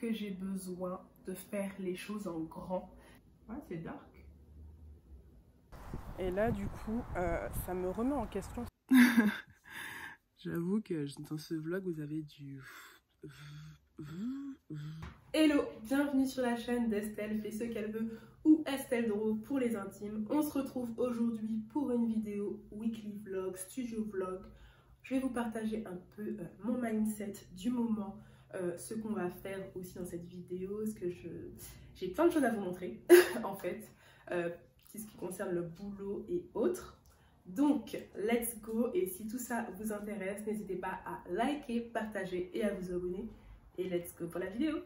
que j'ai besoin de faire les choses en grand. Ouais, c'est dark. Et là, du coup, euh, ça me remet en question. J'avoue que dans ce vlog, vous avez du... Hello, bienvenue sur la chaîne d'Estelle fait ce qu'elle veut ou Estelle Dro pour les intimes. On se retrouve aujourd'hui pour une vidéo weekly vlog, studio vlog. Je vais vous partager un peu euh, mon mindset du moment, euh, ce qu'on va faire aussi dans cette vidéo, ce que je... J'ai plein de choses à vous montrer en fait, euh, ce qui concerne le boulot et autres. Donc, let's go et si tout ça vous intéresse, n'hésitez pas à liker, partager et à vous abonner. Et let's go pour la vidéo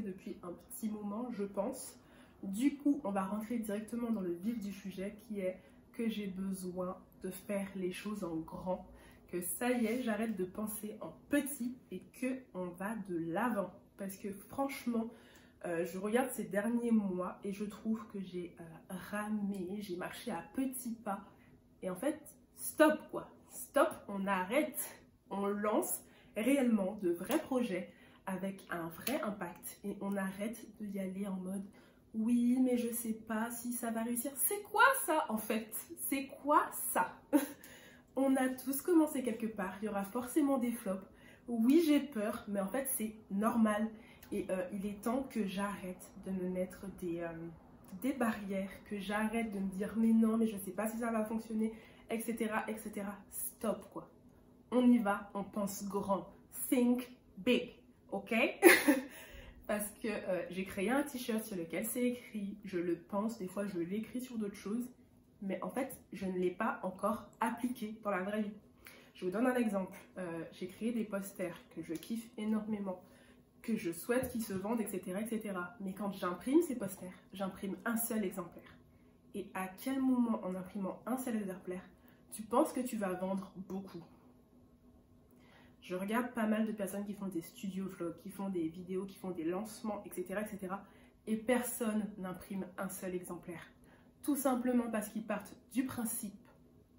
depuis un petit moment, je pense. Du coup, on va rentrer directement dans le vif du sujet qui est que j'ai besoin de faire les choses en grand. Que ça y est, j'arrête de penser en petit et que on va de l'avant. Parce que franchement, euh, je regarde ces derniers mois et je trouve que j'ai euh, ramé, j'ai marché à petits pas. Et en fait, stop quoi. Stop, on arrête, on lance réellement de vrais projets avec un vrai impact et on arrête d'y aller en mode oui mais je sais pas si ça va réussir. C'est quoi ça en fait? C'est quoi ça? On a tous commencé quelque part, il y aura forcément des flops. Oui j'ai peur mais en fait c'est normal et euh, il est temps que j'arrête de me mettre des, euh, des barrières, que j'arrête de me dire mais non mais je sais pas si ça va fonctionner etc etc. Stop quoi on y va, on pense grand. Think big, ok? Parce que euh, j'ai créé un t-shirt sur lequel c'est écrit, je le pense, des fois je l'écris sur d'autres choses, mais en fait, je ne l'ai pas encore appliqué dans la vraie vie. Je vous donne un exemple. Euh, j'ai créé des posters que je kiffe énormément, que je souhaite qu'ils se vendent, etc., etc. Mais quand j'imprime ces posters, j'imprime un seul exemplaire. Et à quel moment, en imprimant un seul exemplaire, tu penses que tu vas vendre beaucoup? Je regarde pas mal de personnes qui font des studios vlogs, qui font des vidéos, qui font des lancements, etc. etc. et personne n'imprime un seul exemplaire. Tout simplement parce qu'ils partent du principe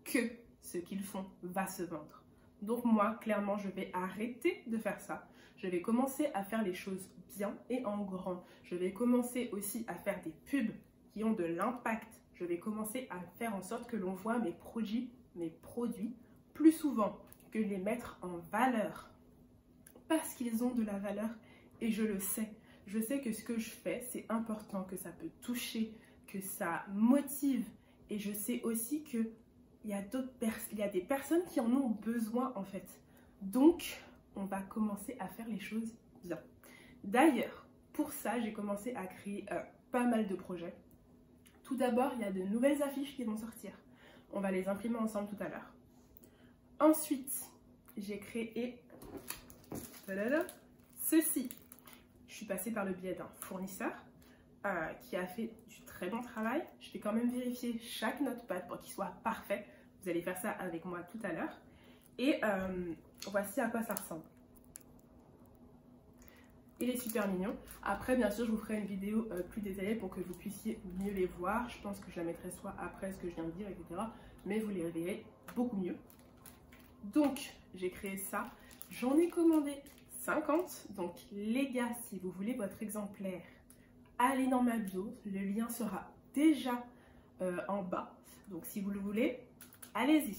que ce qu'ils font va se vendre. Donc moi, clairement, je vais arrêter de faire ça. Je vais commencer à faire les choses bien et en grand. Je vais commencer aussi à faire des pubs qui ont de l'impact. Je vais commencer à faire en sorte que l'on voit mes produits, mes produits plus souvent les mettre en valeur. Parce qu'ils ont de la valeur et je le sais. Je sais que ce que je fais, c'est important, que ça peut toucher, que ça motive. Et je sais aussi que il y a y a des personnes qui en ont besoin en fait. Donc, on va commencer à faire les choses bien. D'ailleurs, pour ça, j'ai commencé à créer euh, pas mal de projets. Tout d'abord, il y a de nouvelles affiches qui vont sortir. On va les imprimer ensemble tout à l'heure. Ensuite, j'ai créé ceci. Je suis passée par le biais d'un fournisseur euh, qui a fait du très bon travail. Je vais quand même vérifier chaque notepad pour qu'il soit parfait. Vous allez faire ça avec moi tout à l'heure. Et euh, voici à quoi ça ressemble. Il est super mignon. Après, bien sûr, je vous ferai une vidéo euh, plus détaillée pour que vous puissiez mieux les voir. Je pense que je la mettrai soit après ce que je viens de dire, etc. Mais vous les verrez beaucoup mieux. Donc, j'ai créé ça. J'en ai commandé 50. Donc, les gars, si vous voulez votre exemplaire, allez dans ma bio. Le lien sera déjà euh, en bas. Donc, si vous le voulez, allez-y.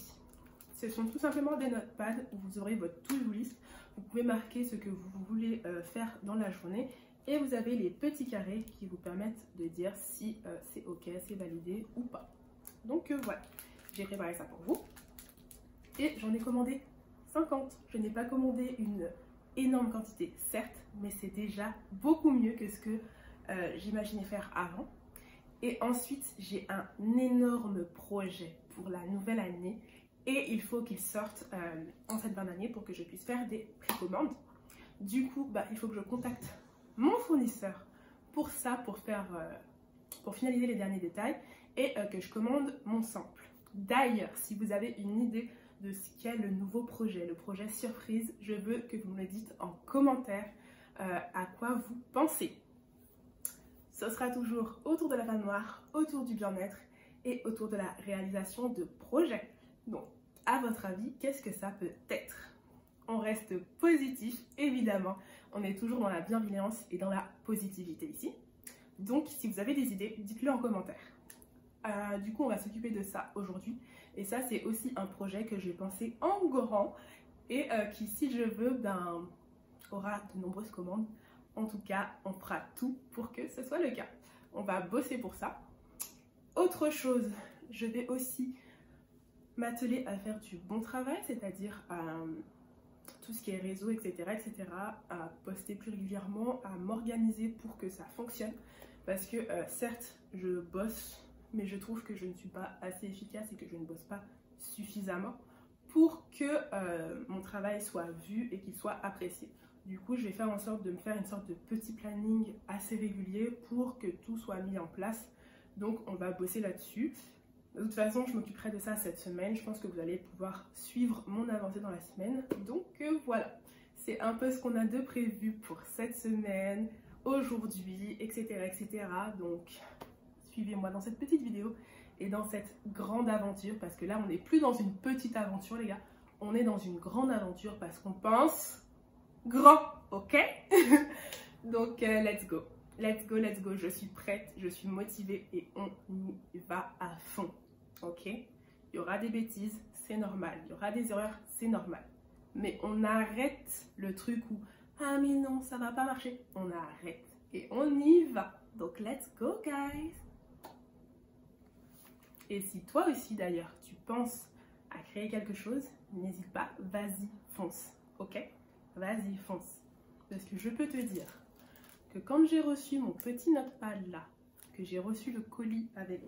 Ce sont tout simplement des notepads où vous aurez votre to-do list. Vous pouvez marquer ce que vous voulez euh, faire dans la journée. Et vous avez les petits carrés qui vous permettent de dire si euh, c'est OK, c'est validé ou pas. Donc voilà, j'ai préparé ça pour vous. Et j'en ai commandé 50. Je n'ai pas commandé une énorme quantité, certes, mais c'est déjà beaucoup mieux que ce que euh, j'imaginais faire avant. Et ensuite, j'ai un énorme projet pour la nouvelle année et il faut qu'il sorte euh, en cette fin d'année pour que je puisse faire des précommandes. Du coup, bah, il faut que je contacte mon fournisseur pour ça, pour, faire, euh, pour finaliser les derniers détails et que je commande mon sample. D'ailleurs, si vous avez une idée ce qu'est le nouveau projet, le projet surprise, je veux que vous me dites en commentaire euh, à quoi vous pensez. Ce sera toujours autour de la femme noire, autour du bien-être et autour de la réalisation de projets. Donc, à votre avis, qu'est-ce que ça peut être? On reste positif, évidemment. On est toujours dans la bienveillance et dans la positivité ici. Donc, si vous avez des idées, dites-le en commentaire. Euh, du coup, on va s'occuper de ça aujourd'hui. Et ça, c'est aussi un projet que j'ai pensé en grand et euh, qui, si je veux, ben, aura de nombreuses commandes. En tout cas, on fera tout pour que ce soit le cas. On va bosser pour ça. Autre chose, je vais aussi m'atteler à faire du bon travail, c'est-à-dire euh, tout ce qui est réseau, etc., etc., à poster plus régulièrement, à m'organiser pour que ça fonctionne. Parce que euh, certes, je bosse, mais je trouve que je ne suis pas assez efficace et que je ne bosse pas suffisamment pour que euh, mon travail soit vu et qu'il soit apprécié. Du coup, je vais faire en sorte de me faire une sorte de petit planning assez régulier pour que tout soit mis en place. Donc, on va bosser là-dessus. De toute façon, je m'occuperai de ça cette semaine. Je pense que vous allez pouvoir suivre mon avancée dans la semaine. Donc, euh, voilà. C'est un peu ce qu'on a de prévu pour cette semaine, aujourd'hui, etc., etc. Donc, suivez-moi dans cette petite vidéo et dans cette grande aventure parce que là, on n'est plus dans une petite aventure, les gars. On est dans une grande aventure parce qu'on pense grand, ok? Donc, euh, let's go. Let's go, let's go. Je suis prête, je suis motivée et on y va à fond, ok? Il y aura des bêtises, c'est normal. Il y aura des erreurs, c'est normal. Mais on arrête le truc où ah mais non, ça va pas marcher. On arrête et on y va. Donc, let's go, guys. Et si toi aussi d'ailleurs tu penses à créer quelque chose, n'hésite pas, vas-y, fonce, ok? Vas-y, fonce. Parce que je peux te dire que quand j'ai reçu mon petit notepad là, que j'ai reçu le colis avec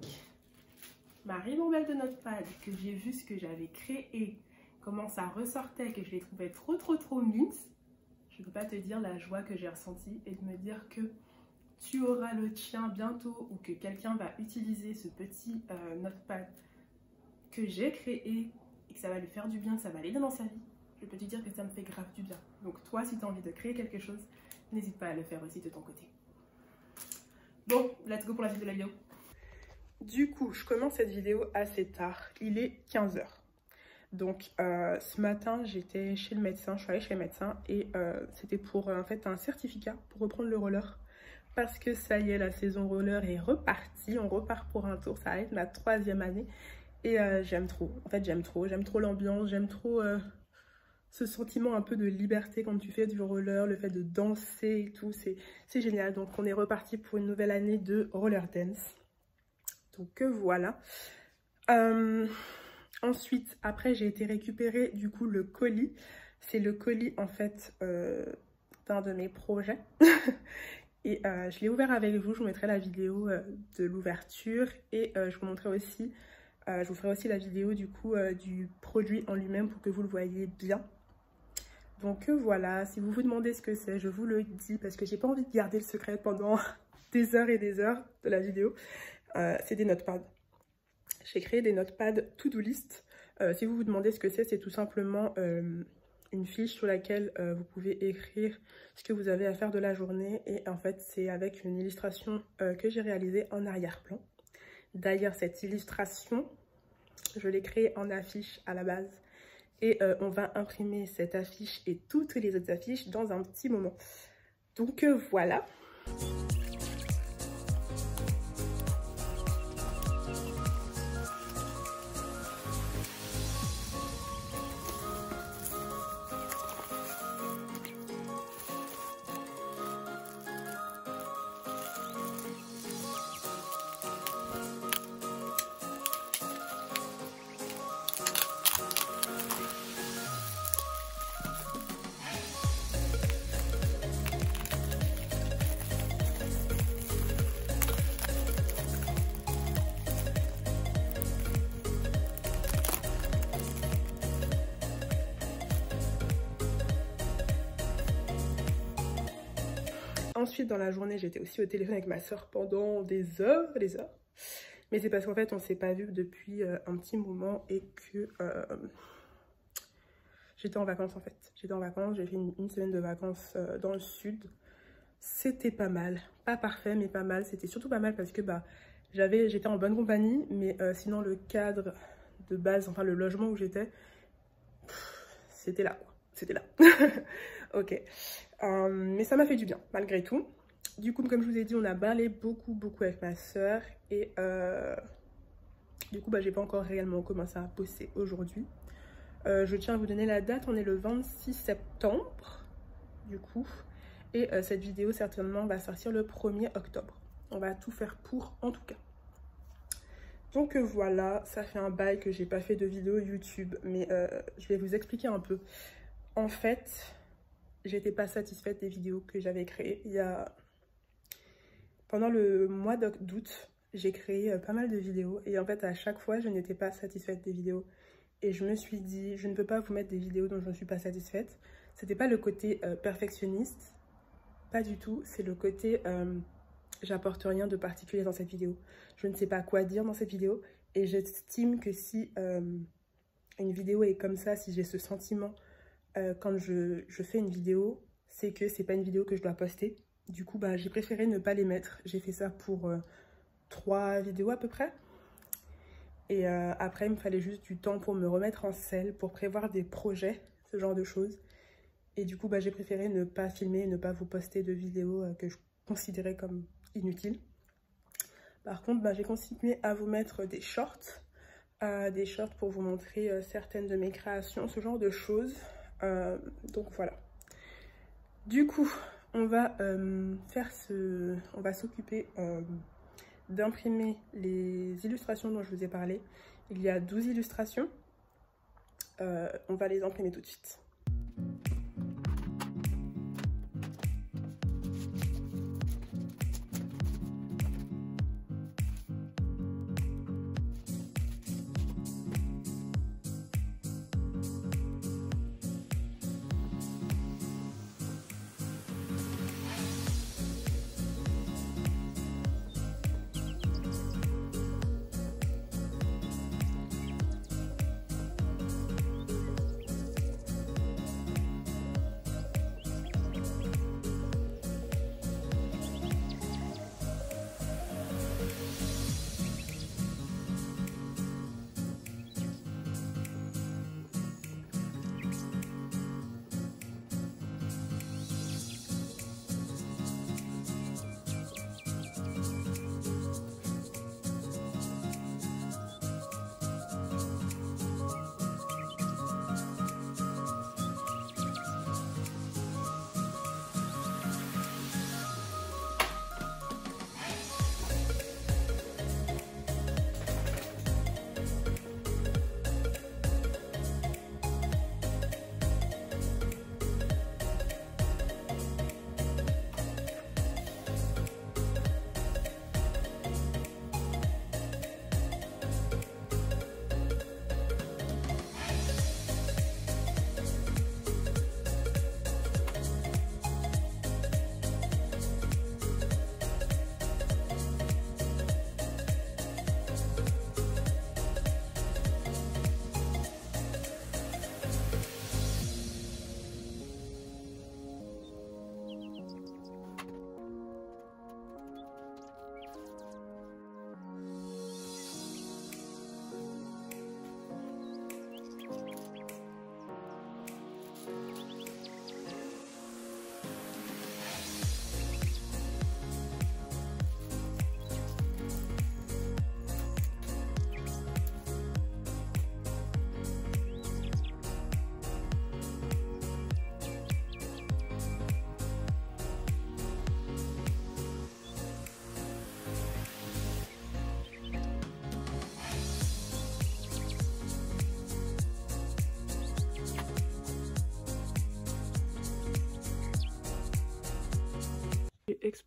ma ribambelle de notepad, que j'ai vu ce que j'avais créé, comment ça ressortait, que je les trouvais trop trop trop minces, je ne peux pas te dire la joie que j'ai ressentie et de me dire que tu auras le tien bientôt ou que quelqu'un va utiliser ce petit euh, notepad que j'ai créé et que ça va lui faire du bien, ça va l'aider dans sa vie, je peux te dire que ça me fait grave du bien. Donc toi, si tu as envie de créer quelque chose, n'hésite pas à le faire aussi de ton côté. Bon, let's go pour la suite de la vidéo. Du coup, je commence cette vidéo assez tard. Il est 15h. Donc, euh, ce matin, j'étais chez le médecin. Je suis allée chez le médecin et euh, c'était pour un certificat pour reprendre le roller parce que ça y est, la saison roller est repartie. On repart pour un tour. Ça va être ma troisième année. Et euh, j'aime trop. En fait, j'aime trop. J'aime trop l'ambiance. J'aime trop euh, ce sentiment un peu de liberté quand tu fais du roller. Le fait de danser et tout. C'est génial. Donc, on est reparti pour une nouvelle année de roller dance. Donc, euh, voilà. ensuite, après, j'ai été récupérer du coup le colis. C'est le colis en fait d'un de mes projets. Et euh, je l'ai ouvert avec vous, je vous mettrai la vidéo euh, de l'ouverture et euh, je vous montrerai aussi, je vous ferai aussi la vidéo du coup du produit en lui-même pour que vous le voyez bien. Donc voilà, si vous vous demandez ce que c'est, je vous le dis parce que j'ai pas envie de garder le secret pendant des heures et des heures de la vidéo. c'est des notepads. J'ai créé des notepads to-do list. si vous vous demandez ce que c'est, c'est tout simplement une fiche sur laquelle euh, vous pouvez écrire ce que vous avez à faire de la journée et en fait c'est avec une illustration euh, que j'ai réalisée en arrière-plan. D'ailleurs cette illustration, je l'ai créée en affiche à la base et euh, on va imprimer cette affiche et toutes les autres affiches dans un petit moment. Donc voilà. Ensuite, dans la journée, j'étais aussi au téléphone avec ma soeur pendant des heures, des heures. Mais c'est parce qu'en fait, on s'est pas vu depuis euh, un petit moment et que euh, j'étais en vacances en fait. J'étais en vacances, j'ai fait une, semaine de vacances euh, dans le sud. C'était pas mal. Pas parfait, mais pas mal. C'était surtout pas mal parce que bah, j'étais en bonne compagnie, mais sinon le cadre de base, enfin le logement où j'étais, c'était là. C'était là. ok. Mais ça m'a fait du bien, malgré tout. Du coup, comme je vous ai dit, on a balayé beaucoup, beaucoup avec ma soeur. Et euh, du coup, bah, j'ai pas encore réellement commencé à poster aujourd'hui. Euh, je tiens à vous donner la date. On est le 26 septembre, du coup. Et euh, cette vidéo, certainement, va sortir le 1er octobre. On va tout faire pour, en tout cas. Donc voilà, ça fait un bail que j'ai pas fait de vidéo YouTube. Mais je vais vous expliquer un peu. En fait, j'étais pas satisfaite des vidéos que j'avais créées. Il y a pendant le mois d'août, j'ai créé euh, pas mal de vidéos et en fait à chaque fois je n'étais pas satisfaite des vidéos et je me suis dit je ne peux pas vous mettre des vidéos dont je ne suis pas satisfaite. C'était pas le côté euh, perfectionniste, pas du tout, c'est le côté euh, j'apporte rien de particulier dans cette vidéo. Je ne sais pas quoi dire dans cette vidéo et j'estime que si une vidéo est comme ça, si j'ai ce sentiment quand je, fais une vidéo, c'est que c'est pas une vidéo que je dois poster du coup, bah, j'ai préféré ne pas les mettre. J'ai fait ça pour euh, trois vidéos à peu près. Et euh, après, il me fallait juste du temps pour me remettre en selle, pour prévoir des projets, ce genre de choses. Et du coup, bah, j'ai préféré ne pas filmer, ne pas vous poster de vidéos euh, que je considérais comme inutiles. Par contre, bah, j'ai continué à vous mettre des shorts. des shorts pour vous montrer certaines de mes créations, ce genre de choses. Donc voilà. Du coup, on va euh, faire ce, on va s'occuper euh, d'imprimer les illustrations dont je vous ai parlé. Il y a 12 illustrations. Euh, on va les imprimer tout de suite.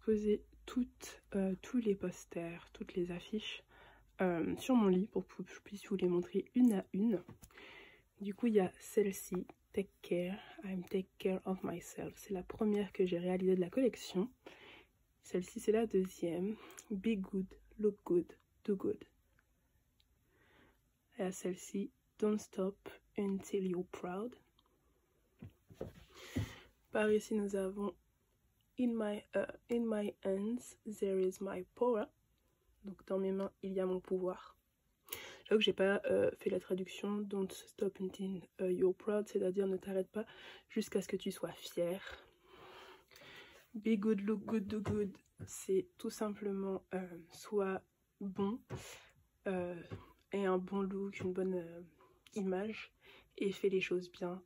Exposer toutes, euh, tous les posters, toutes les affiches euh, sur mon lit pour que je puisse vous les montrer une à une. Du coup, il y a celle-ci, Take Care, I'm Take Care of Myself. C'est la première que j'ai réalisée de la collection. Celle-ci, c'est la deuxième, Be Good, Look Good, Do Good. et à celle-ci Don't Stop Until You're Proud. Par ici, nous avons In my, uh, in my hands, there is my power. Donc dans mes mains, il y a mon pouvoir. J'avoue que j'ai pas euh, fait la traduction Don't stop until uh, you're proud, c'est-à-dire ne t'arrête pas jusqu'à ce que tu sois fier. Be good, look good, do good. C'est tout simplement euh, soit bon euh, et un bon look, une bonne euh, image et fais les choses bien.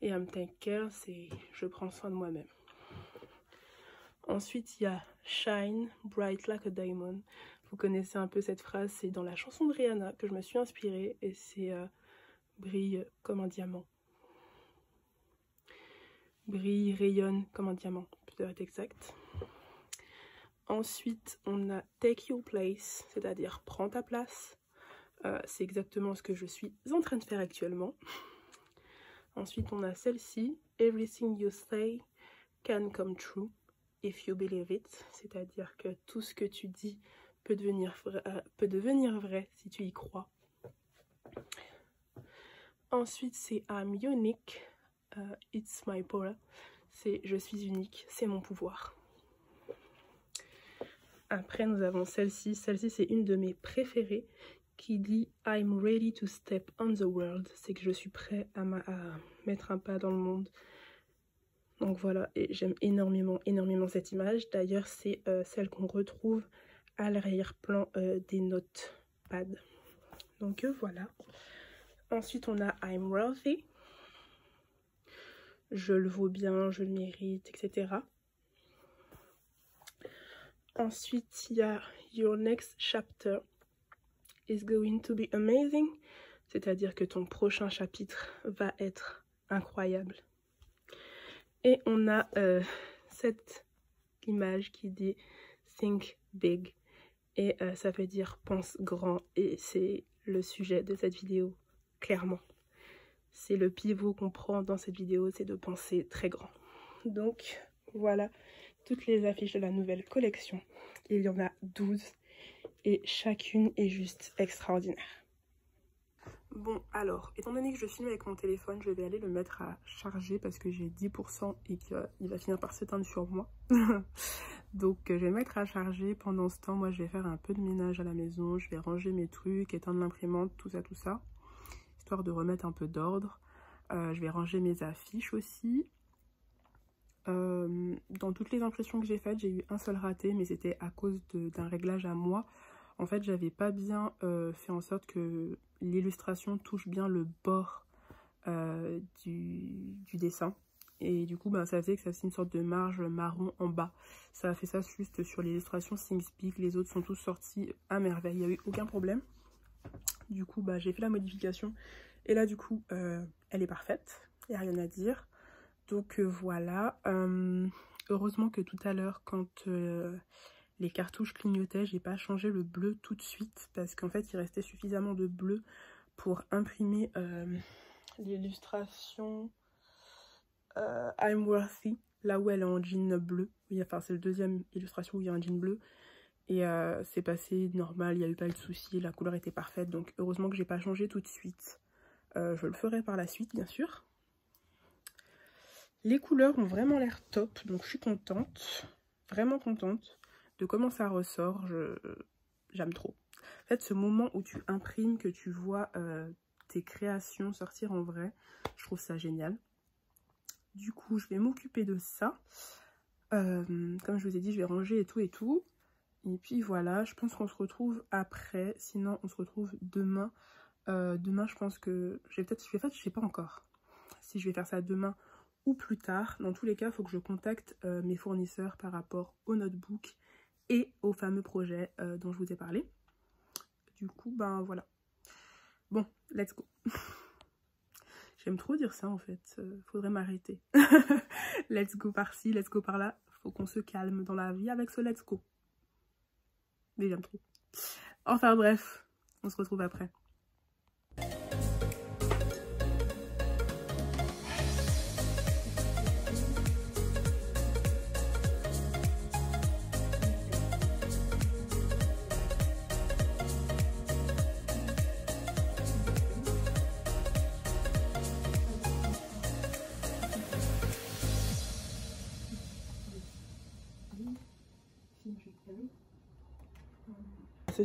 Et I'm take care, c'est je prends soin de moi-même. Ensuite, il y a Shine, Bright Like a Diamond. Vous connaissez un peu cette phrase, c'est dans la chanson de Rihanna que je me suis inspirée et c'est euh, brille comme un diamant. Brille, rayonne comme un diamant, pour être exact. Ensuite, on a Take Your Place, c'est-à-dire prends ta place. Euh, c'est exactement ce que je suis en train de faire actuellement. Ensuite, on a celle-ci, Everything You Say Can Come True if you believe it, c'est-à-dire que tout ce que tu dis peut devenir vrai, euh, peut devenir vrai si tu y crois. Ensuite, c'est I'm unique, uh, it's my power. C'est je suis unique, c'est mon pouvoir. Après, nous avons celle-ci. Celle-ci, c'est une de mes préférées qui dit I'm ready to step on the world. C'est que je suis prêt à mettre un pas dans le monde. Donc voilà, et j'aime énormément, énormément cette image. D'ailleurs, c'est euh, celle qu'on retrouve à l'arrière-plan euh, des notepads. Donc euh, voilà. Ensuite, on a I'm worthy. Je le vaux bien, je le mérite, etc. Ensuite, il y a Your next chapter is going to be amazing. C'est-à-dire que ton prochain chapitre va être incroyable. Et on a euh, cette image qui dit Think big. Et euh, ça veut dire pense grand. Et c'est le sujet de cette vidéo, clairement. C'est le pivot qu'on prend dans cette vidéo, c'est de penser très grand. Donc voilà toutes les affiches de la nouvelle collection. Il y en a 12 et chacune est juste extraordinaire. Bon, alors, étant donné que je filme avec mon téléphone, je vais aller le mettre à charger parce que j'ai 10% et qu'il va finir par s'éteindre sur moi. Donc, je vais le mettre à charger. Pendant ce temps, moi, je vais faire un peu de ménage à la maison. Je vais ranger mes trucs, éteindre l'imprimante, tout ça, tout ça. Histoire de remettre un peu d'ordre. Euh, je vais ranger mes affiches aussi. Euh, dans toutes les impressions que j'ai faites, j'ai eu un seul raté, mais c'était à cause d'un réglage à moi. En fait, j'avais pas bien euh, fait en sorte que l'illustration touche bien le bord euh, du, dessin. Et du coup, bah, ça faisait que ça faisait une sorte de marge marron en bas. Ça a fait ça juste sur l'illustration SingSpeak. Les autres sont tous sortis à merveille. Il n'y a eu aucun problème. Du coup, bah, j'ai fait la modification. Et là, du coup, euh, elle est parfaite. Il n'y a rien à dire. Donc voilà. heureusement que tout à l'heure, quand les cartouches clignotaient, j'ai pas changé le bleu tout de suite parce qu'en fait il restait suffisamment de bleu pour imprimer euh, l'illustration euh, I'm Worthy, là où elle est en jean bleu. Enfin c'est la deuxième illustration où il y a un jean bleu. Et euh, c'est passé normal, il n'y a eu pas de souci, la couleur était parfaite. Donc heureusement que j'ai pas changé tout de suite. je le ferai par la suite bien sûr. Les couleurs ont vraiment l'air top, donc je suis contente, vraiment contente de comment ça ressort, j'aime trop. En fait, ce moment où tu imprimes, que tu vois euh, tes créations sortir en vrai, je trouve ça génial. Du coup, je vais m'occuper de ça. Euh, comme je vous ai dit, je vais ranger et tout et tout. Et puis voilà, je pense qu'on se retrouve après. Sinon, on se retrouve demain. Euh, demain, je pense que... Je vais peut-être... Je je sais pas encore. Si je vais faire ça demain ou plus tard. Dans tous les cas, il faut que je contacte mes fournisseurs par rapport au notebook et au fameux projet euh, dont je vous ai parlé. Du coup, ben voilà. Bon, let's go. J'aime trop dire ça en fait, euh, faudrait m'arrêter. let's go par-ci, let's go par-là. Faut qu'on se calme dans la vie avec ce let's go. Mais j'aime trop. Enfin bref, on se retrouve après.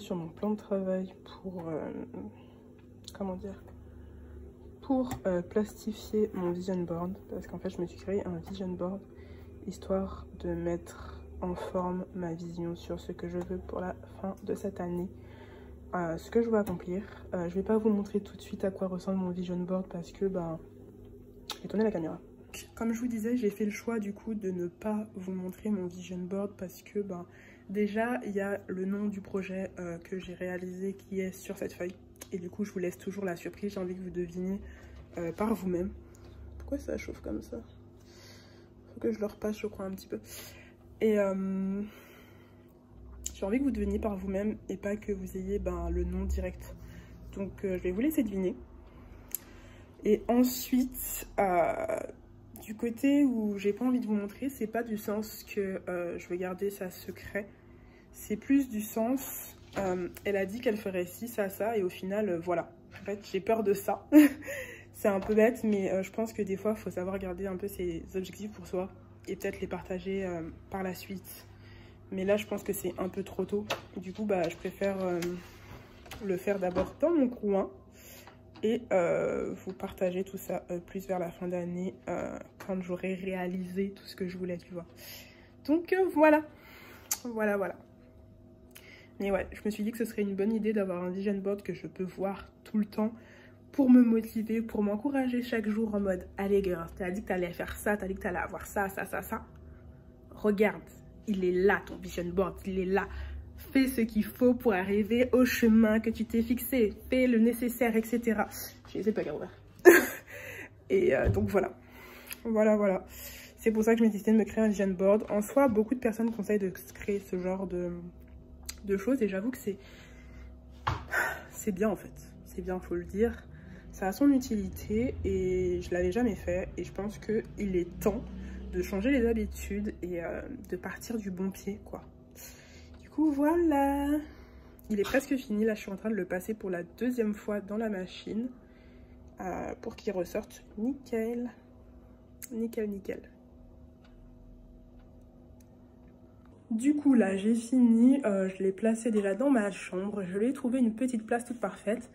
Sur mon plan de travail pour, euh, comment dire, pour euh, plastifier mon vision board. Parce qu'en fait, je me suis créé un vision board histoire de mettre en forme ma vision sur ce que je veux pour la fin de cette année. Euh, ce que je veux accomplir. je vais pas vous montrer tout de suite à quoi ressemble mon vision board parce que, ben, je vais tourner la caméra. Comme je vous disais, j'ai fait le choix du coup de ne pas vous montrer mon vision board parce que ben, déjà il y a le nom du projet euh, que j'ai réalisé qui est sur cette feuille. Et du coup je vous laisse toujours la surprise, j'ai envie que vous deviniez euh, par vous-même. Pourquoi ça chauffe comme ça? Faut que je le repasse je crois un petit peu. Et euh, j'ai envie que vous deviniez par vous-même et pas que vous ayez ben, le nom direct. Donc je vais vous laisser deviner. Et ensuite, du côté où j'ai pas envie de vous montrer, c'est pas du sens que je veux garder ça secret. C'est plus du sens, euh, elle a dit qu'elle ferait ci, ça, ça, et au final, euh, voilà. En fait, j'ai peur de ça. c'est un peu bête, mais je pense que des fois, il faut savoir garder un peu ses objectifs pour soi et peut-être les partager par la suite. Mais là, je pense que c'est un peu trop tôt. Du coup, bah, je préfère le faire d'abord dans mon coin et euh, vous partagez tout ça euh, plus vers la fin d'année euh, quand j'aurai réalisé tout ce que je voulais, tu vois. Donc voilà, voilà, voilà. Mais ouais, je me suis dit que ce serait une bonne idée d'avoir un vision board que je peux voir tout le temps pour me motiver, pour m'encourager chaque jour en mode Allez, girl, t'as dit que t'allais faire ça, t'as dit que t'allais avoir ça, ça, ça, ça. Regarde, il est là ton vision board, il est là. Fais ce qu'il faut pour arriver au chemin que tu t'es fixé. Fais le nécessaire, etc. Je sais pas ouvert. Et euh, donc voilà. Voilà, voilà. C'est pour ça que je décidé de me créer un vision board. En soi, beaucoup de personnes conseillent de créer ce genre de, de choses. Et j'avoue que c'est c'est bien en fait. C'est bien, faut le dire. Ça a son utilité et je l'avais jamais fait. Et je pense qu'il est temps de changer les habitudes et euh, de partir du bon pied, quoi voilà il est presque fini là je suis en train de le passer pour la deuxième fois dans la machine euh, pour qu'il ressorte nickel nickel nickel du coup là j'ai fini euh, je l'ai placé déjà dans ma chambre. Je lui ai trouvé une petite place toute parfaite.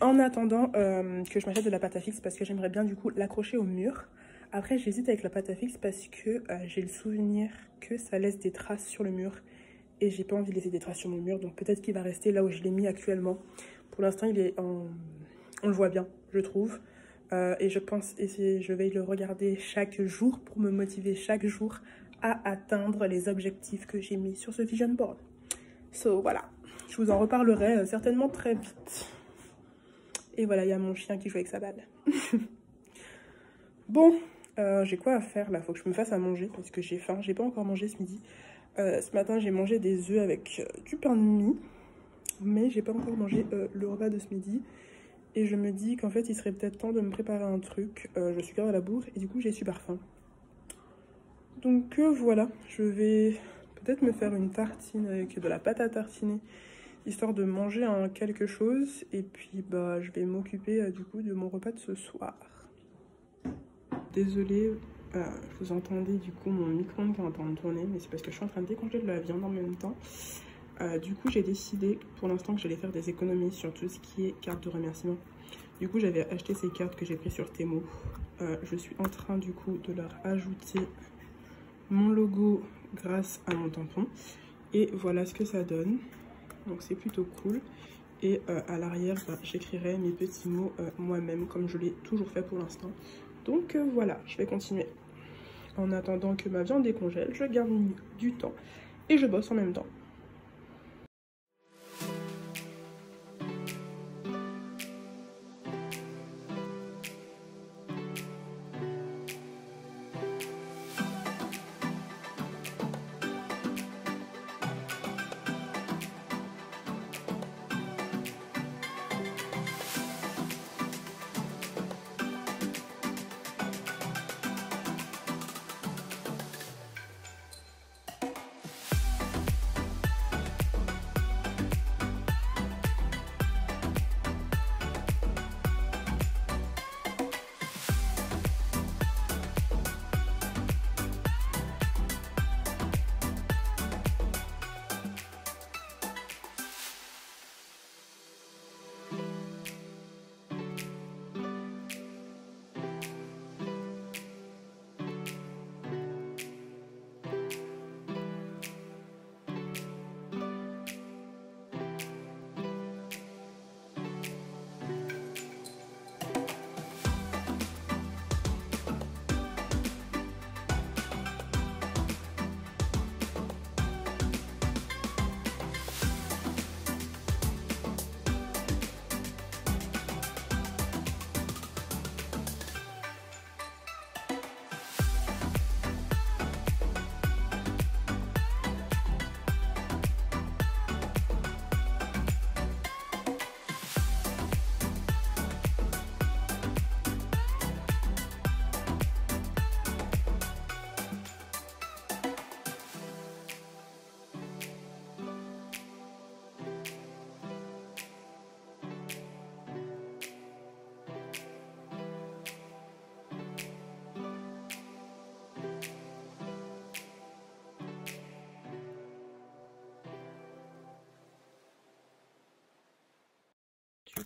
En attendant euh, que je m'achète de la pâte à fixe parce que j'aimerais bien du coup l'accrocher au mur. Après j'hésite avec la pâte à fixe parce que j'ai le souvenir que ça laisse des traces sur le mur et j'ai pas envie de laisser des traces sur mon mur. Donc peut-être qu'il va rester là où je l'ai mis actuellement. Pour l'instant il est on le voit bien je trouve. Euh, et je pense et je vais le regarder chaque jour pour me motiver chaque jour à atteindre les objectifs que j'ai mis sur ce vision board. So voilà. Je vous en reparlerai euh, certainement très vite. Et voilà il y a mon chien qui joue avec sa balle. Bon euh, j'ai quoi à faire là? Faut que je me fasse à manger parce que j'ai faim. J'ai pas encore mangé ce midi. Euh, ce matin, j'ai mangé des œufs avec du pain de mie, mais j'ai pas encore mangé le repas de ce midi. Et je me dis qu'en fait, il serait peut-être temps de me préparer un truc. je suis grave à la bourre et du coup, j'ai super faim. Donc voilà, je vais peut-être me faire une tartine avec de la pâte à tartiner, histoire de manger quelque chose. Et puis, bah, je vais m'occuper du coup de mon repas de ce soir. Désolée, euh, vous entendez du coup mon micro-ondes qui est en train de tourner, mais c'est parce que je suis en train de décongeler de la viande en même temps. Euh, du coup, j'ai décidé pour l'instant que j'allais faire des économies sur tout ce qui est carte de remerciement. Du coup, j'avais acheté ces cartes que j'ai prises sur Temo. Euh, je suis en train du coup de leur ajouter mon logo grâce à mon tampon. Et voilà ce que ça donne. Donc c'est plutôt cool. Et à l'arrière, bah, j'écrirai mes petits mots moi-même comme je l'ai toujours fait pour l'instant. Donc voilà, je vais continuer. En attendant que ma viande décongèle, je garde du temps et je bosse en même temps.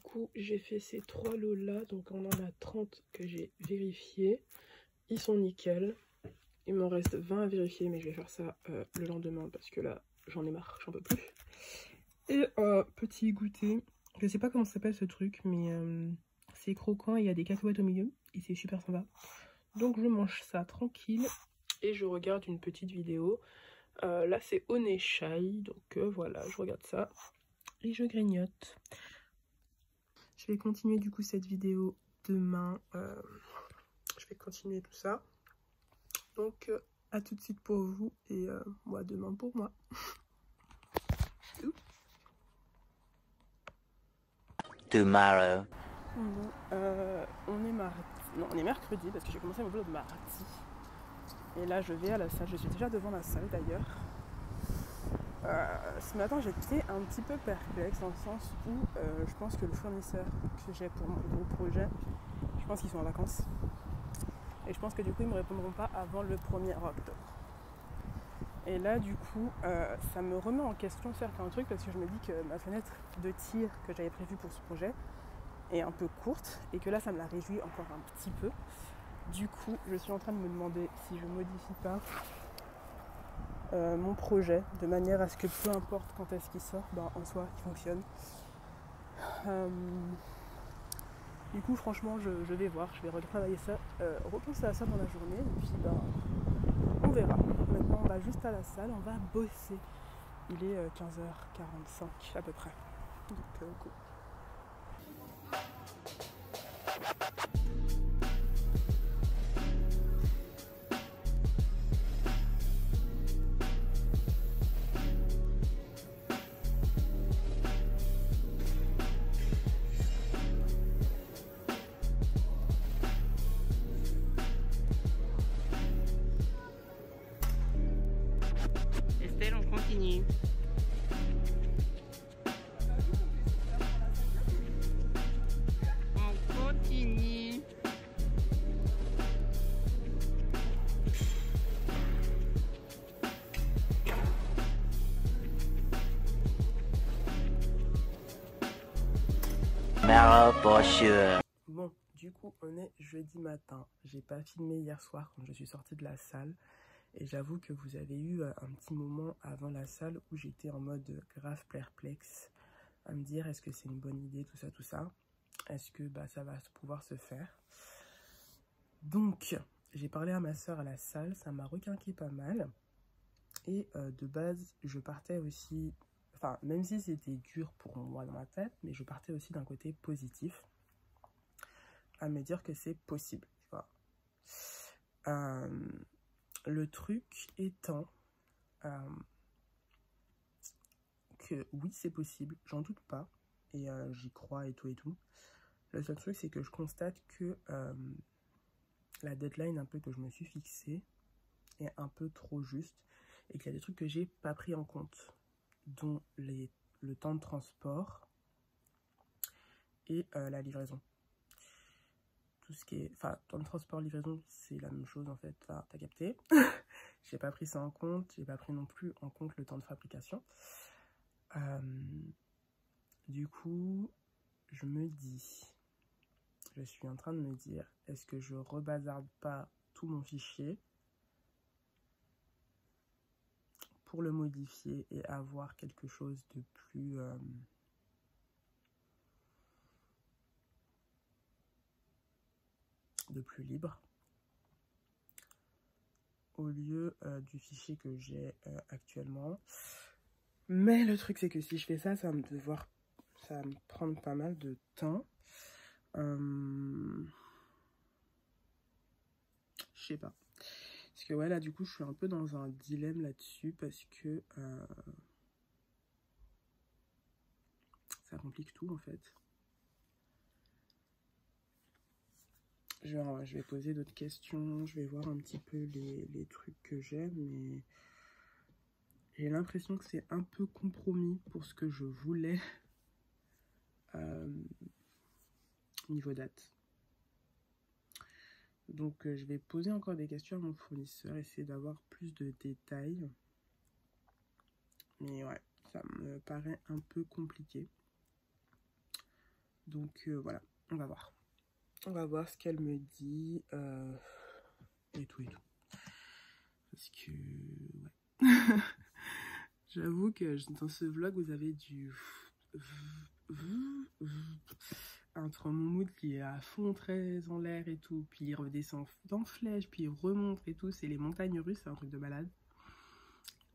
Coup, j'ai fait ces trois lots là. Donc, on en a 30 que j'ai vérifiés. Ils sont nickel. Il m'en reste 20 à vérifier, mais je vais faire ça euh, le lendemain parce que là, j'en ai marre, j'en peux plus. Et un petit goûter. Je sais pas comment ça s'appelle ce truc, mais euh, c'est croquant et il y a des cacahuètes au milieu. Et c'est super sympa. Donc, je mange ça tranquille et je regarde une petite vidéo. Euh, là, c'est Oneshai. Donc, voilà, je regarde ça et je grignote. Je vais continuer du coup cette vidéo demain. Euh, je vais continuer tout ça. Donc euh, à tout de suite pour vous et euh, moi demain pour moi. Tomorrow. Bon, on est mardi. Non, on est mercredi parce que j'ai commencé mon vlog mardi. Et là, je vais à la salle. Je suis déjà devant la salle d'ailleurs. Euh, ce matin, j'étais un petit peu perplexe dans le sens où euh, je pense que le fournisseur que j'ai pour mon gros projet, je pense qu'ils sont en vacances. Et je pense que du coup, ils ne me répondront pas avant le 1er octobre. Et là, du coup, euh, ça me remet en question certains trucs parce que je me dis que ma fenêtre de tir que j'avais prévue pour ce projet est un peu courte et que là, ça me la réjouit encore un petit peu. Du coup, je suis en train de me demander si je modifie pas euh, mon projet de manière à ce que peu importe quand est-ce qu'il sort, ben, en soi, il fonctionne. Euh, du coup, franchement, je, vais voir, je vais retravailler ça, euh, repenser à ça dans la journée, et puis ben, on verra. Maintenant, on va juste à la salle, on va bosser. Il est 15h45 à peu près. Donc. Bon, du coup, on est jeudi matin. J'ai pas filmé hier soir quand je suis sortie de la salle. Et j'avoue que vous avez eu euh, un petit moment avant la salle où j'étais en mode grave perplexe à me dire est-ce que c'est une bonne idée, tout ça, tout ça? Est-ce que bah, ça va pouvoir se faire? Donc, j'ai parlé à ma soeur à la salle, ça m'a requinqué pas mal. Et euh, de base, je partais aussi enfin, même si c'était dur pour moi dans ma tête, mais je partais aussi d'un côté positif à me dire que c'est possible, tu vois. Euh, le truc étant euh, que oui, c'est possible, j'en doute pas, et euh, j'y crois et tout et tout. Le seul truc, c'est que je constate que la deadline un peu que je me suis fixée est un peu trop juste et qu'il y a des trucs que j'ai pas pris en compte dont les, le temps de transport et euh, la livraison. Tout ce qui est... Enfin, temps de transport, livraison, c'est la même chose en fait. T'as capté? j'ai pas pris ça en compte. J'ai pas pris non plus en compte le temps de fabrication. Euh, du coup, je me dis... Je suis en train de me dire, est-ce que je rebazarde pas tout mon fichier pour le modifier et avoir quelque chose de plus... Euh, de plus libre au lieu euh, du fichier que j'ai euh, actuellement. Mais le truc c'est que si je fais ça, ça va me devoir, ça va me prendre pas mal de temps. Je sais pas. Parce que ouais, là, du coup, je suis un peu dans un dilemme là-dessus parce que euh, ça complique tout, en fait. Vais, je vais poser d'autres questions, je vais voir un petit peu les, trucs que j'ai, mais j'ai l'impression que c'est un peu compromis pour ce que je voulais euh, niveau date. Donc euh, je vais poser encore des questions à mon fournisseur, essayer d'avoir plus de détails. Mais ouais, ça me paraît un peu compliqué. Donc euh, voilà, on va voir. On va voir ce qu'elle me dit. euh, et tout et tout. Parce que... ouais. J'avoue que dans ce vlog, vous avez du... Entre mon mood qui est à fond très en l'air et tout, puis il redescend dans flèche, puis il remonte et tout, c'est les montagnes russes, c'est un truc de malade.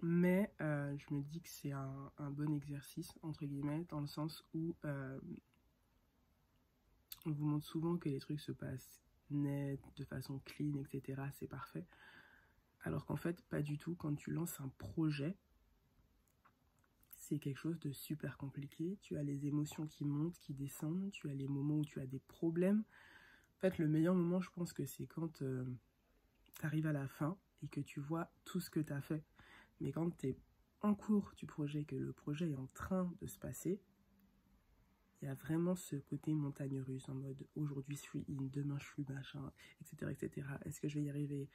Mais euh, je me dis que c'est un, bon exercice, entre guillemets, dans le sens où euh, on vous montre souvent que les trucs se passent net, de façon clean, etc. C'est parfait. Alors qu'en fait, pas du tout. Quand tu lances un projet, c'est quelque chose de super compliqué. Tu as les émotions qui montent, qui descendent. Tu as les moments où tu as des problèmes. En fait, le meilleur moment, je pense que c'est quand tu arrives à la fin et que tu vois tout ce que tu as fait. Mais quand tu es en cours du projet, que le projet est en train de se passer, il y a vraiment ce côté montagne russe en mode aujourd'hui je suis in, demain je suis machin, etc. etc. Est-ce que je vais y arriver?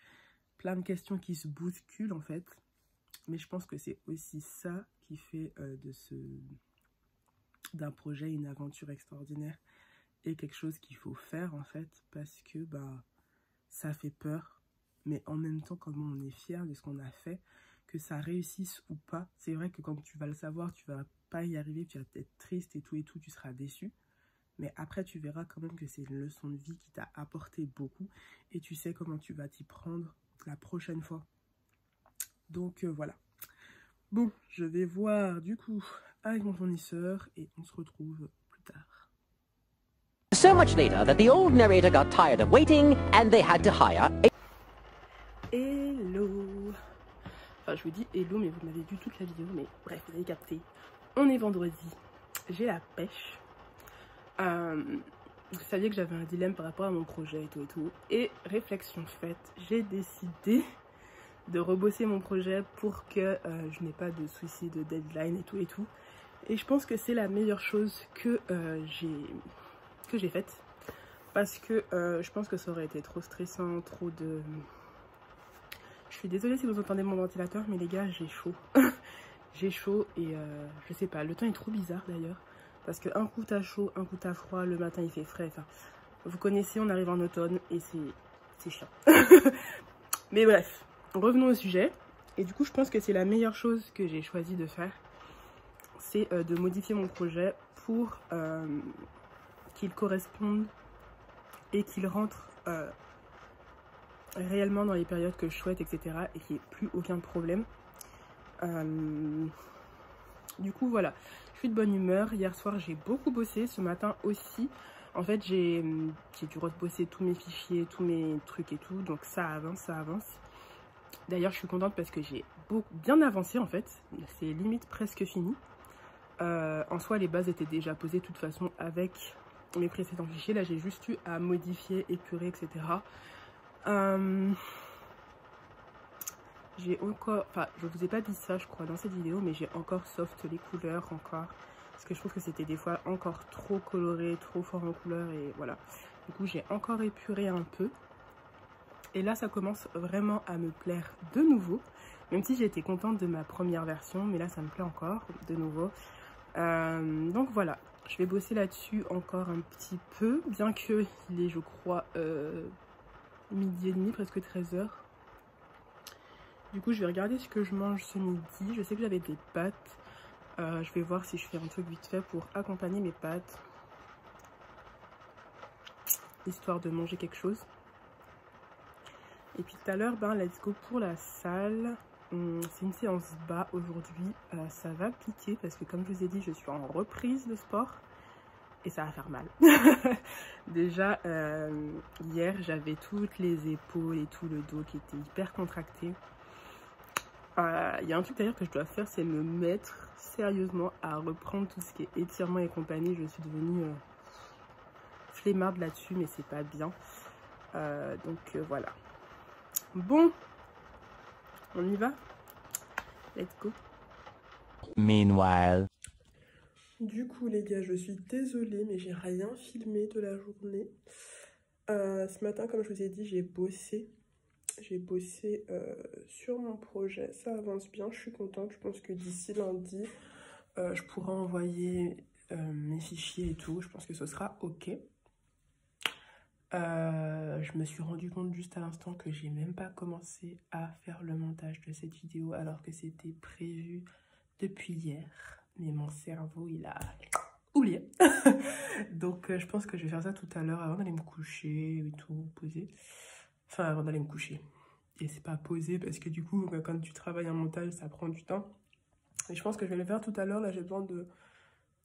Plein de questions qui se bousculent en fait. Mais je pense que c'est aussi ça qui fait euh, de ce d'un projet une aventure extraordinaire et quelque chose qu'il faut faire en fait parce que bah ça fait peur mais en même temps quand on est fier de ce qu'on a fait que ça réussisse ou pas. C'est vrai que quand tu vas le savoir tu vas pas y arriver tu vas être triste et tout et tout tu seras déçu. Mais après tu verras quand même que c'est une leçon de vie qui t'a apporté beaucoup et tu sais comment tu vas t'y prendre la prochaine fois donc euh, voilà Bon, je vais voir du coup avec mon fournisseur et on se retrouve plus tard. So much later that the old narrator got tired of waiting and they had to hire a Hello Enfin, je vous dis hello, mais vous m'avez vu toute la vidéo, mais bref, vous avez capté. On est vendredi, j'ai la pêche. Euh, vous saviez que j'avais un dilemme par rapport à mon projet et tout et tout. Et réflexion faite, j'ai décidé de rebosser mon projet pour que euh, je n'ai pas de soucis de deadline et tout et tout. Et je pense que c'est la meilleure chose que euh, j'ai faite. Parce que euh, je pense que ça aurait été trop stressant, trop de... Je suis désolée si vous entendez mon ventilateur, mais les gars, j'ai chaud. j'ai chaud et je sais pas, le temps est trop bizarre d'ailleurs. Parce que un coup t'as chaud, un coup t'as froid, le matin il fait frais. Vous connaissez, on arrive en automne et c'est chiant. mais bref, revenons au sujet. Et du coup, je pense que c'est la meilleure chose que j'ai choisi de faire. C'est euh, de modifier mon projet pour euh, qu'il corresponde et qu'il rentre euh, réellement dans les périodes que je souhaite, etc. Et qu'il n'y ait plus aucun problème. Du coup, voilà. Je suis de bonne humeur. Hier soir, j'ai beaucoup bossé. Ce matin aussi. En fait, j'ai dû rebosser tous mes fichiers, tous mes trucs et tout. Donc ça avance, ça avance. D'ailleurs, je suis contente parce que j'ai bien avancé en fait. C'est limite presque fini. Euh, en soi, les bases étaient déjà posées de toute façon avec mes précédents fichiers. Là, j'ai juste eu à modifier, épurer, etc. Euh, j'ai encore, je vous ai pas dit ça, je crois, dans cette vidéo, mais j'ai encore soft les couleurs encore. Parce que je trouve que c'était des fois encore trop coloré, trop fort en couleurs et voilà. Du coup, j'ai encore épuré un peu. Et là, ça commence vraiment à me plaire de nouveau. Même si j'étais contente de ma première version, mais là, ça me plaît encore de nouveau. Euh, donc voilà, je vais bosser là-dessus encore un petit peu, bien que il est, je crois, euh, midi et demi, presque 13 heures. Du coup, je vais regarder ce que je mange ce midi. Je sais que j'avais des pâtes. Euh, je vais voir si je fais un truc vite fait pour accompagner mes pâtes. Histoire de manger quelque chose. Et puis tout à l'heure, ben, let's go pour la salle. Hum, C'est une séance bas aujourd'hui. Euh, ça va piquer parce que comme je vous ai dit, je suis en reprise de sport. Et ça va faire mal. Déjà, euh, hier, j'avais toutes les épaules et tout le dos qui était hyper contracté. Euh, Il y a un truc d'ailleurs que je dois faire, c'est me mettre sérieusement à reprendre tout ce qui est étirement et compagnie. Je suis devenue euh, flemmarde là-dessus, mais c'est pas bien. Euh, donc euh, voilà. Bon, on y va Let's go. Meanwhile. Du coup, les gars, je suis désolée, mais j'ai rien filmé de la journée. Euh, ce matin, comme je vous ai dit, j'ai bossé. J'ai bossé euh, sur mon projet. Ça avance bien, je suis contente. Je pense que d'ici lundi, euh, je pourrai envoyer euh, mes fichiers et tout. Je pense que ce sera ok. Euh, je me suis rendu compte juste à l'instant que j'ai même pas commencé à faire le montage de cette vidéo alors que c'était prévu depuis hier. Mais mon cerveau, il a oublié. Donc euh, je pense que je vais faire ça tout à l'heure avant d'aller me coucher et tout, poser. Enfin, avant d'aller me coucher. Et c'est pas poser parce que du coup, quand tu travailles en montage, ça prend du temps. Et je pense que je vais le faire tout à l'heure. Là, j'ai besoin de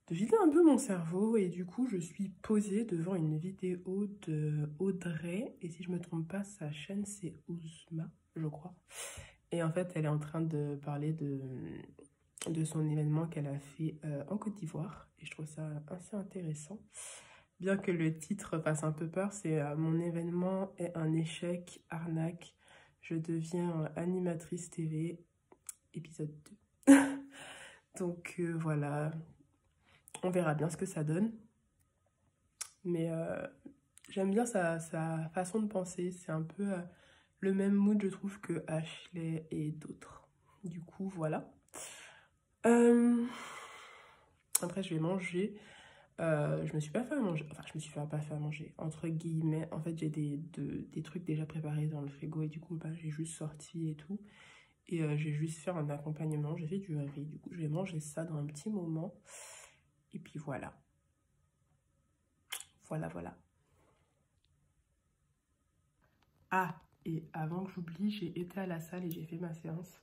de vider un peu mon cerveau et du coup je suis posée devant une vidéo de Audrey. Et si je me trompe pas sa chaîne c'est Ouzma je crois. Et en fait elle est en train de parler de, son événement qu'elle a fait euh, en Côte d'Ivoire. Et je trouve ça assez intéressant. Bien que le titre fasse un peu peur c'est euh, mon événement est un échec arnaque. Je deviens animatrice TV épisode 2 donc euh, voilà on verra bien ce que ça donne. Mais euh, j'aime bien sa, façon de penser. C'est un peu euh, le même mood, je trouve, que Ashley et d'autres. Du coup, voilà. Euh, après, je vais manger. je me suis pas fait à manger. Enfin, je me suis pas fait à manger. Entre guillemets, en fait, j'ai des, des trucs déjà préparés dans le frigo et du coup, bah, j'ai juste sorti et tout. Et j'ai juste fait un accompagnement. J'ai fait du riz. Du coup, je vais manger ça dans un petit moment. Et puis voilà. Voilà, voilà. Ah, et avant que j'oublie, j'ai été à la salle et j'ai fait ma séance.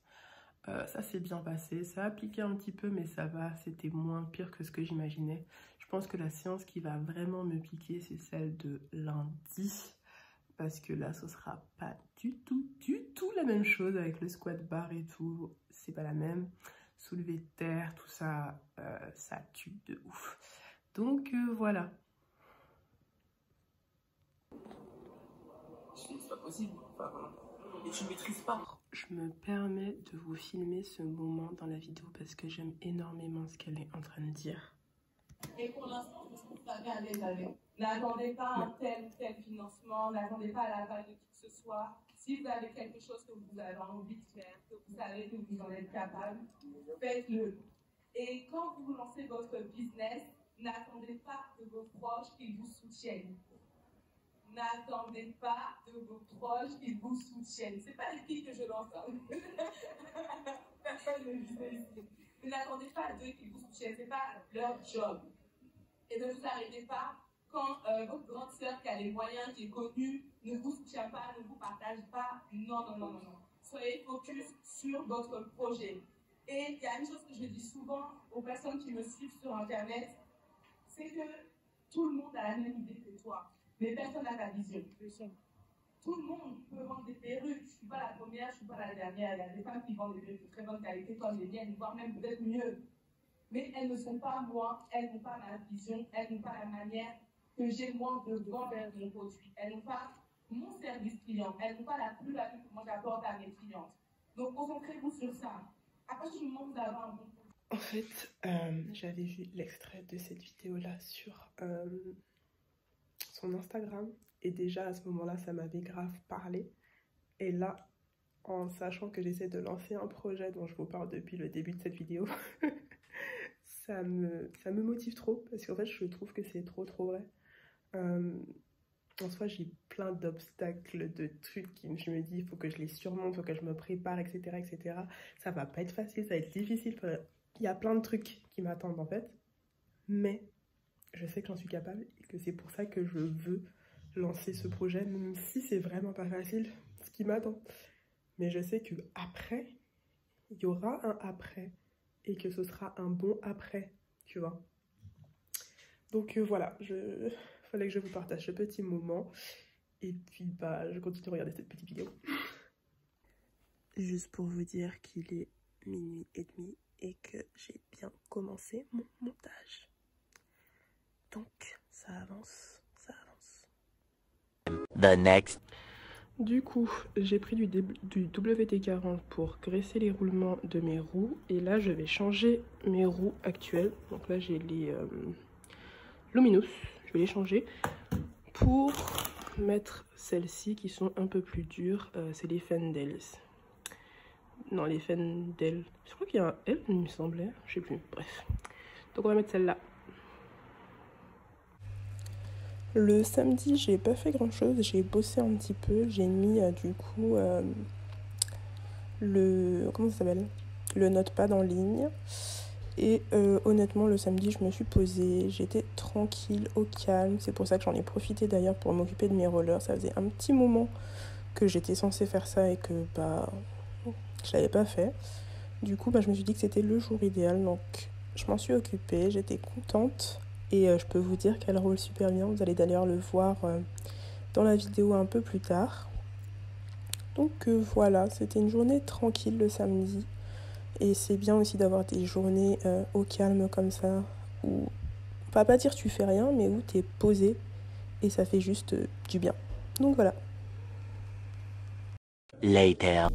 Euh, ça s'est bien passé. Ça a piqué un petit peu, mais ça va. C'était moins pire que ce que j'imaginais. Je pense que la séance qui va vraiment me piquer, c'est celle de lundi. Parce que là, ce sera pas du tout, du tout la même chose avec le squat bar et tout. C'est pas la même soulever de terre, tout ça, euh, ça tue de ouf. Donc euh, voilà. C'est pas possible. et tu maîtrises pas. Je me permets de vous filmer ce moment dans la vidéo parce que j'aime énormément ce qu'elle est en train de dire. Et pour l'instant, je trouve pas bien. N'attendez pas un tel, tel financement, n'attendez pas la vague de qui que ce soit. Si vous avez quelque chose que vous avez envie de faire, que vous savez que vous en êtes capable, faites-le. Et quand vous lancez votre business, n'attendez pas de vos proches qu'ils vous soutiennent. N'attendez pas de vos proches qu'ils vous soutiennent. C'est pas les filles que je lance. Hein. Personne ne ici. N'attendez pas d'eux qu'ils vous soutiennent. C'est pas leur job. Et ne vous arrêtez pas quand euh, votre grande sœur qui a les moyens, qui est connue, ne vous soutient pas, ne vous partage pas. Non, non, non, non, non. Soyez focus sur votre projet. Et il y a une chose que je dis souvent aux personnes qui me suivent sur Internet, c'est que tout le monde a la même idée que toi, mais personne n'a ta vision. Tout le monde peut vendre des perruques. Je ne suis pas la première, je ne suis pas la dernière. Il y a des femmes qui vendent des perruques de très bonne qualité comme les miennes, voire même peut-être mieux. Mais elles ne sont pas moi, elles n'ont pas ma vision, elles n'ont pas la manière que j'ai moins de vendre mon produit. Elles n'ont pas mon service client. Elles n'ont pas la plus-value que moi j'apporte à mes clientes. Donc concentrez-vous sur ça. Moment où vous avez un bon produit. En fait, euh, j'avais vu l'extrait de cette vidéo-là sur euh, son Instagram. Et déjà à ce moment-là, ça m'avait grave parlé. Et là, en sachant que j'essaie de lancer un projet dont je vous parle depuis le début de cette vidéo, ça, me, ça me motive trop. Parce qu'en fait, je trouve que c'est trop trop vrai. Euh, en soi, j'ai plein d'obstacles, de trucs qui je me dis, il faut que je les surmonte, il faut que je me prépare, etc., etc. Ça va pas être facile, ça va être difficile. Il y a plein de trucs qui m'attendent en fait. Mais je sais que j'en suis capable et que c'est pour ça que je veux lancer ce projet, même si c'est vraiment pas facile ce qui m'attend. Mais je sais que après, il y aura un après et que ce sera un bon après, tu vois. Donc euh, voilà, je fallait que je vous partage ce petit moment. Et puis, bah, je continue à regarder cette petite vidéo. Juste pour vous dire qu'il est minuit et demi et que j'ai bien commencé mon montage. Donc, ça avance, ça avance. The next. Du coup, j'ai pris du, du WD-40 pour graisser les roulements de mes roues. Et là, je vais changer mes roues actuelles. Donc là, j'ai les euh, Luminous je vais les changer pour mettre celles-ci qui sont un peu plus dures. Euh, c'est les Fendels. Non, les Fendel. Je crois qu'il y a un L, il me semblait. Je sais plus. Bref. Donc on va mettre celle-là. Le samedi, j'ai pas fait grand chose, j'ai bossé un petit peu, j'ai mis euh, du coup euh, le. Comment ça s'appelle? Le notepad en ligne. Et euh, honnêtement, le samedi, je me suis posée, j'étais tranquille, au calme. C'est pour ça que j'en ai profité d'ailleurs pour m'occuper de mes rollers. Ça faisait un petit moment que j'étais censée faire ça et que bah, je l'avais pas fait. Du coup, bah, je me suis dit que c'était le jour idéal. Donc, je m'en suis occupée, j'étais contente. Et euh, je peux vous dire qu'elle roule super bien. Vous allez d'ailleurs le voir euh, dans la vidéo un peu plus tard. Donc voilà, c'était une journée tranquille le samedi. Et c'est bien aussi d'avoir des journées au calme comme ça. Où, on va pas dire tu fais rien, mais où tu es posé. Et ça fait juste du bien. Donc voilà. Later.